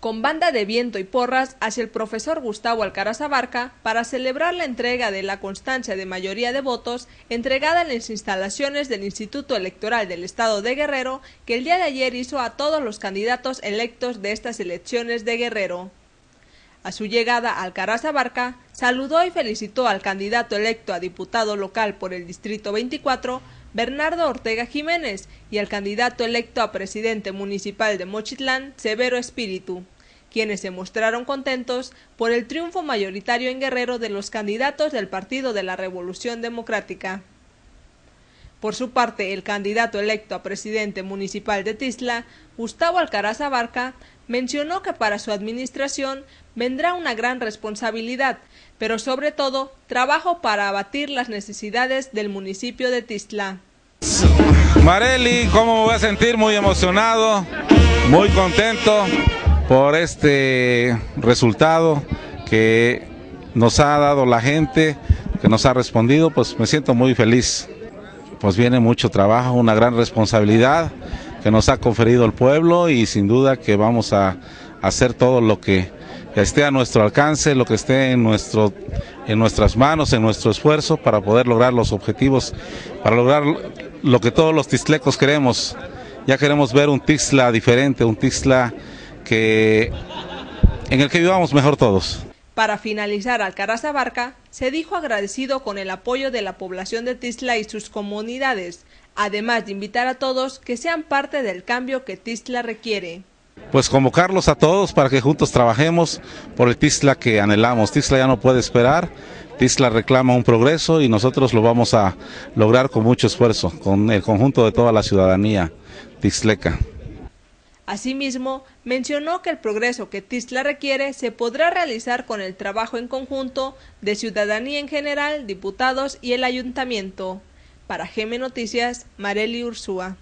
con banda de viento y porras hacia el profesor Gustavo Alcaraz Abarca para celebrar la entrega de la constancia de mayoría de votos entregada en las instalaciones del Instituto Electoral del Estado de Guerrero que el día de ayer hizo a todos los candidatos electos de estas elecciones de Guerrero. A su llegada, Alcaraz Abarca saludó y felicitó al candidato electo a diputado local por el Distrito 24, Bernardo Ortega Jiménez, y al candidato electo a presidente municipal de Mochitlán, Severo Espíritu, quienes se mostraron contentos por el triunfo mayoritario en Guerrero de los candidatos del Partido de la Revolución Democrática. Por su parte, el candidato electo a presidente municipal de Tisla, Gustavo Alcaraz Abarca, mencionó que para su administración vendrá una gran responsabilidad, pero sobre todo trabajo para abatir las necesidades del municipio de Tisla. Mareli, ¿cómo me voy a sentir? Muy emocionado, muy contento por este resultado que nos ha dado la gente, que nos ha respondido, pues me siento muy feliz pues viene mucho trabajo, una gran responsabilidad que nos ha conferido el pueblo y sin duda que vamos a hacer todo lo que esté a nuestro alcance, lo que esté en, nuestro, en nuestras manos, en nuestro esfuerzo para poder lograr los objetivos, para lograr lo que todos los tislecos queremos. Ya queremos ver un Tixla diferente, un Tixla que, en el que vivamos mejor todos. Para finalizar, Alcaraz Abarca se dijo agradecido con el apoyo de la población de Tisla y sus comunidades, además de invitar a todos que sean parte del cambio que Tisla requiere. Pues convocarlos a todos para que juntos trabajemos por el Tisla que anhelamos. Tisla ya no puede esperar, Tisla reclama un progreso y nosotros lo vamos a lograr con mucho esfuerzo, con el conjunto de toda la ciudadanía tisleca. Asimismo, mencionó que el progreso que Tisla requiere se podrá realizar con el trabajo en conjunto de ciudadanía en general, diputados y el ayuntamiento. Para GM Noticias, Marely Ursúa.